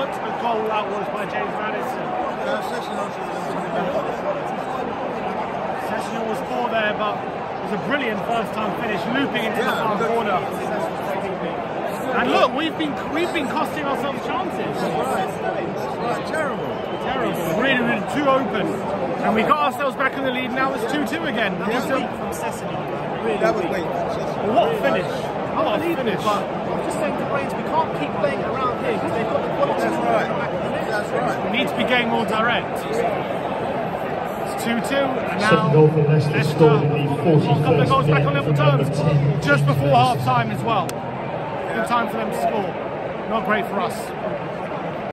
What a goal that was by James Maddison. Session was four there, but it was a brilliant first time finish, looping into the far corner. And look, we've been we've been costing ourselves chances. Terrible. Terrible. Really, really too open. And we got ourselves back in the lead. Now it's 2-2 again. That was weak from Sessegnon. Really That was weak. what a finish. What a Unbelievable, finish. but I'm just saying to Brains, we can't We need to be getting more direct. It's 2-2, and now Second goal for Leicester scored in the got a couple of 41st goals back on level terms just before half time as well. Good time for them to score. Not great for us.